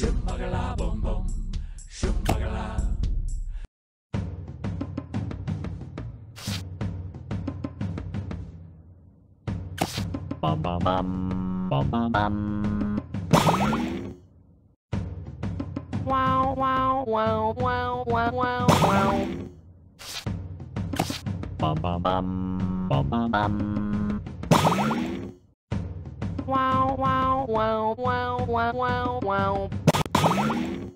Shimbagala bum bum. Shimbagala. bum bum bum bum bum bum wow wow wow wow wow wow wow bum bum bum bum bum bum wow wow wow wow wow wow wow you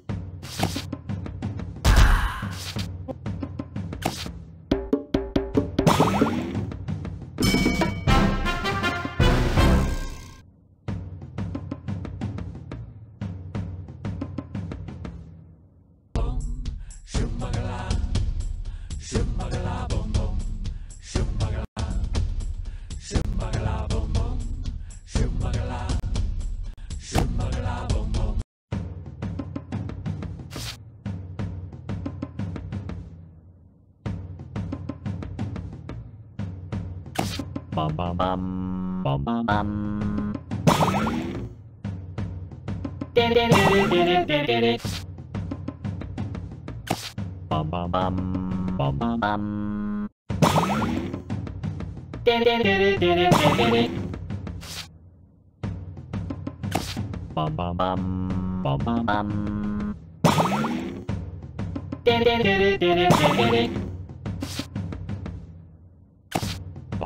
bum bum bum bum bum bum. Did it, did it, did it, did it, did it. Bum bum bum bum bum bum. Did it, did it, did it, did it, did it. Bum bum bum bum bum bum. Did it, did it, did it, did it, did it.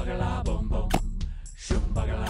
Bagala boom boom. Shum bagala.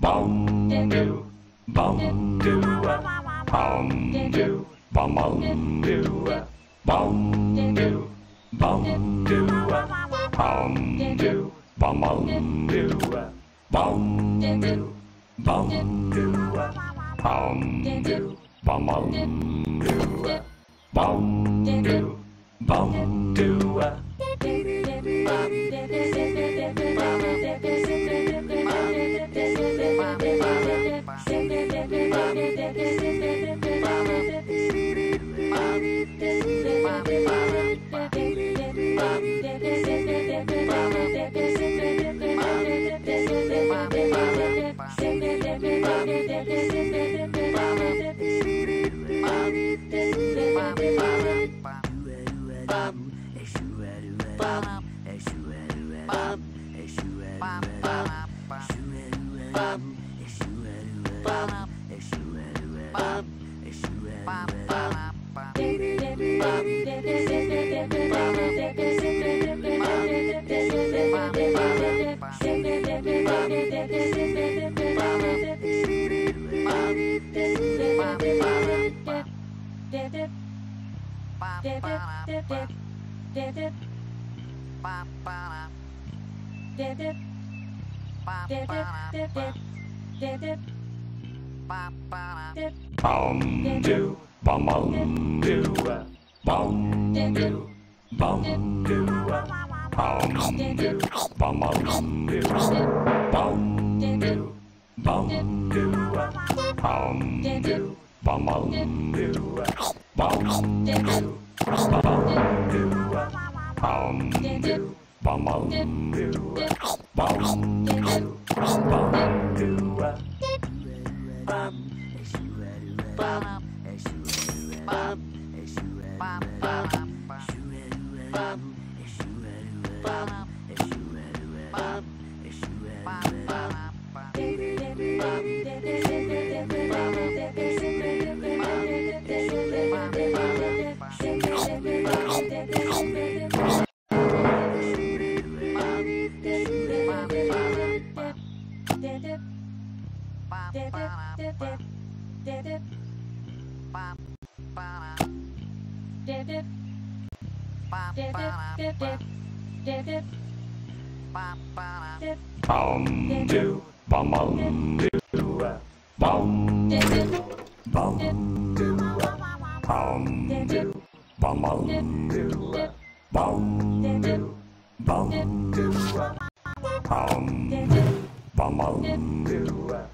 bum do. Bum do, bum do, bum bum do, bum do, bum do, bum do, bum bum do, bum do, bum do, bum do, bum bum do, bum do, bum do. Bum do, Bam. Bum do, bum bum do, bum do, bum do, bum do, bum bum do, bum do, bum do, bum do, bum bum do, bum bum do. Bum do, bum do, bum do, bum bum do, bum do, bum do, bum bum do, bum bum do,